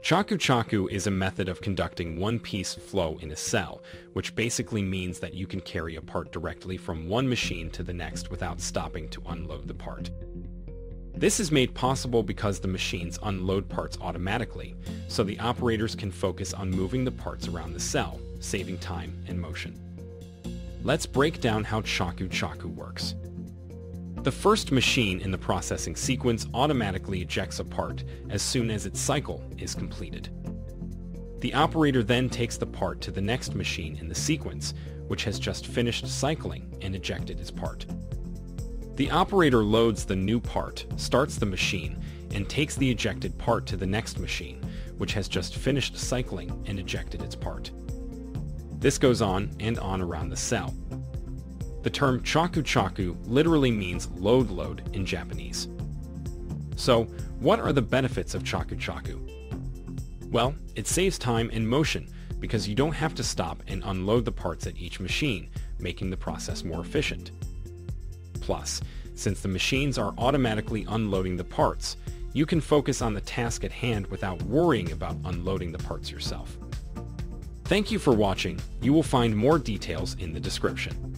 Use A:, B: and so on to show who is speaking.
A: Chaku Chaku is a method of conducting one-piece flow in a cell, which basically means that you can carry a part directly from one machine to the next without stopping to unload the part. This is made possible because the machines unload parts automatically, so the operators can focus on moving the parts around the cell, saving time and motion. Let's break down how Chaku Chaku works. The first machine in the processing sequence automatically ejects a part as soon as its cycle is completed. The operator then takes the part to the next machine in the sequence, which has just finished cycling and ejected its part. The operator loads the new part, starts the machine, and takes the ejected part to the next machine, which has just finished cycling and ejected its part. This goes on and on around the cell. The term chaku chaku literally means load load in Japanese. So, what are the benefits of chaku chaku? Well, it saves time and motion because you don't have to stop and unload the parts at each machine, making the process more efficient. Plus, since the machines are automatically unloading the parts, you can focus on the task at hand without worrying about unloading the parts yourself. Thank you for watching. You will find more details in the description.